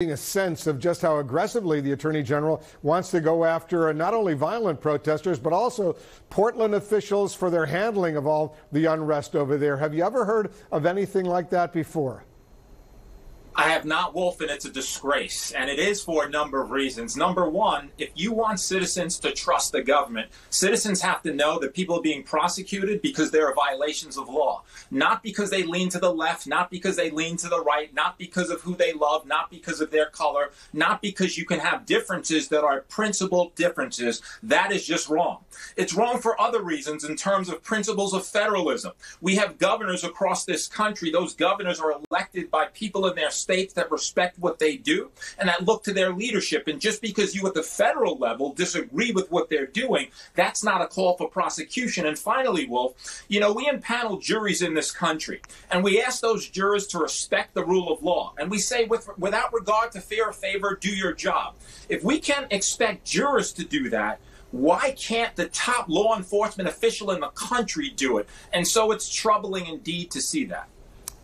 a sense of just how aggressively the Attorney General wants to go after uh, not only violent protesters, but also Portland officials for their handling of all the unrest over there. Have you ever heard of anything like that before? I have not, Wolf, and it's a disgrace. And it is for a number of reasons. Number one, if you want citizens to trust the government, citizens have to know that people are being prosecuted because there are violations of law. Not because they lean to the left, not because they lean to the right, not because of who they love, not because of their color, not because you can have differences that are principled differences. That is just wrong. It's wrong for other reasons in terms of principles of federalism. We have governors across this country. Those governors are elected by people in their states that respect what they do and that look to their leadership. And just because you at the federal level disagree with what they're doing, that's not a call for prosecution. And finally, Wolf, you know, we impanel juries in this country and we ask those jurors to respect the rule of law. And we say, with, without regard to fear or favor, do your job. If we can expect jurors to do that, why can't the top law enforcement official in the country do it? And so it's troubling indeed to see that.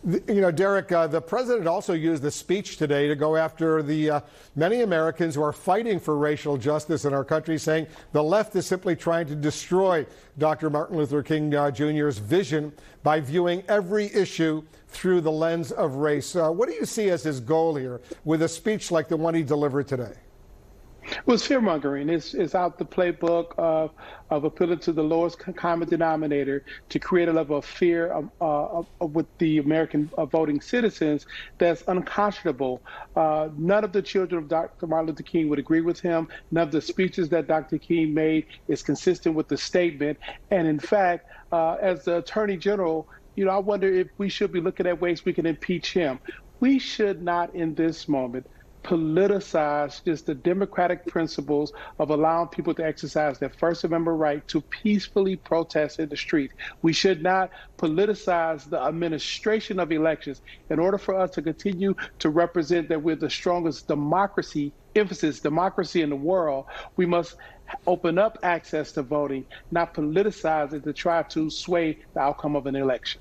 You know, Derrick, uh, the president also used the speech today to go after the uh, many Americans who are fighting for racial justice in our country, saying the left is simply trying to destroy Dr. Martin Luther King uh, Jr.'s vision by viewing every issue through the lens of race. Uh, what do you see as his goal here with a speech like the one he delivered today? Well, it's fear mongering. It's, it's out the playbook of, of appealing to the lowest common denominator to create a level of fear of, uh, of, with the American uh, voting citizens that's unconscionable. Uh, none of the children of Dr. Martin Luther King would agree with him. None of the speeches that Dr. King made is consistent with the statement. And in fact, uh, as the Attorney General, you know, I wonder if we should be looking at ways we can impeach him. We should not, in this moment, politicize just the democratic principles of allowing people to exercise their First Amendment right to peacefully protest in the street. We should not politicize the administration of elections in order for us to continue to represent that we're the strongest democracy, emphasis democracy in the world. We must open up access to voting, not politicize it to try to sway the outcome of an election.